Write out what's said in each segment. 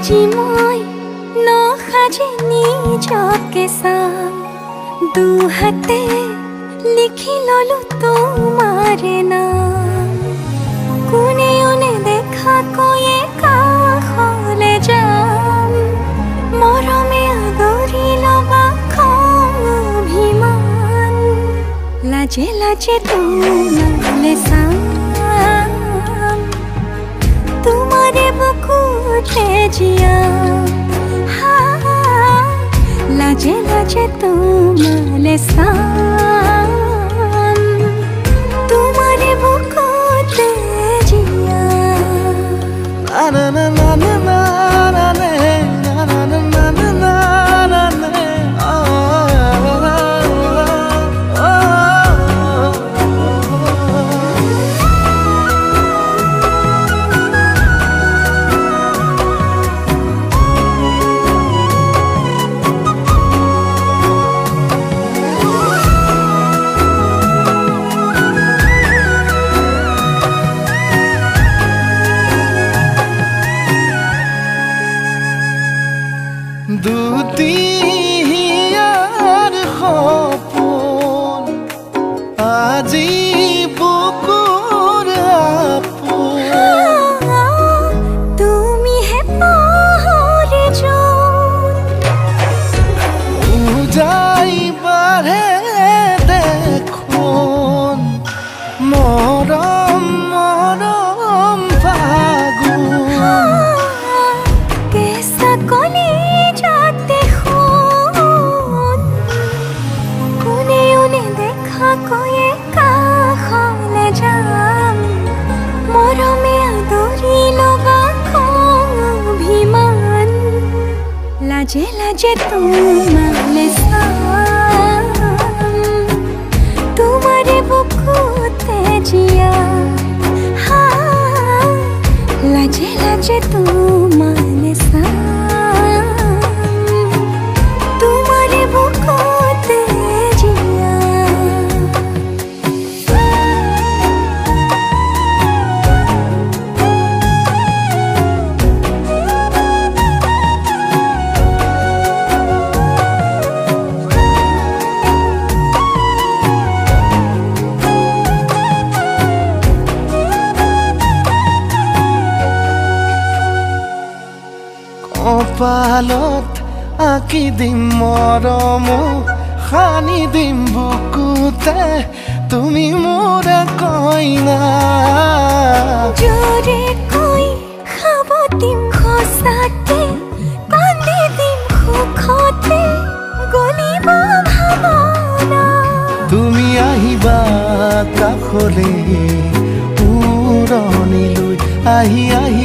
আজি মই নসাজে নিজকে চাম। দুহাতে লিখি ললো তোমাৰে নাম। কোনেও নেদেখা কৈয়ে কাষলে যাম। মৰমে আদৰি ল'বা খং অভিমান। লাজে লাজে তোমালে চাম। उठे जिया हाँ, हाँ, हाँ। लजे लाजे तू माले सा। Adi. मुझे तुम्हारे वो खोते কপালত আঁকি দিম মৰম সানি দিম বুকুতে তুমি মোৰ কইনা। জোৰে কৈ খাব দিম সঁচাকে কান্দি দিম সুখতে গলিব ভাৱনা তুমি আহিবা কাষলে উৰণিলৈ আহি আহি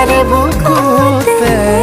ada buku pena